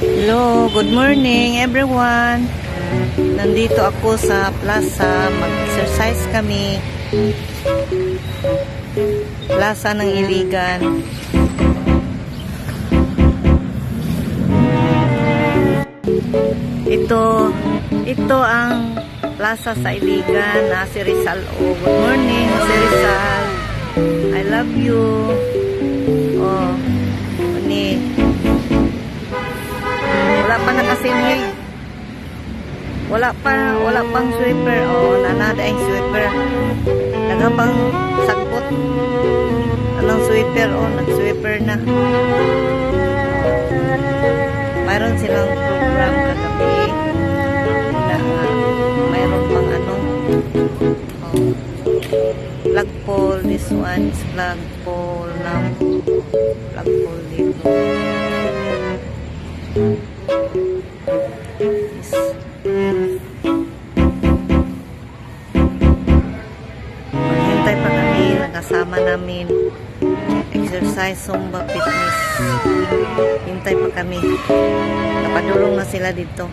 Hello, good morning everyone. Nandito ako sa plaza, mag-exercise kami. Plaza ng Iligan. Ito, ito ang plaza sa Iligan na si Rizal. Oh, good morning, si Rizal. I love you. Wala pa nakasimig. Wala pa, wala pang sweeper. Oh, nanada ang sweeper. Daga pang sagbot. Anong sweeper? Oh, nag-sweeper na. Mayroon silang program kagabi na mayroon pang ano oh, flagpole this one is flagpole na flagpole dito is maghintay pa kami nakasama namin. Exercise Zumba fitness. Hintay pa kami. Napadulong na sila dito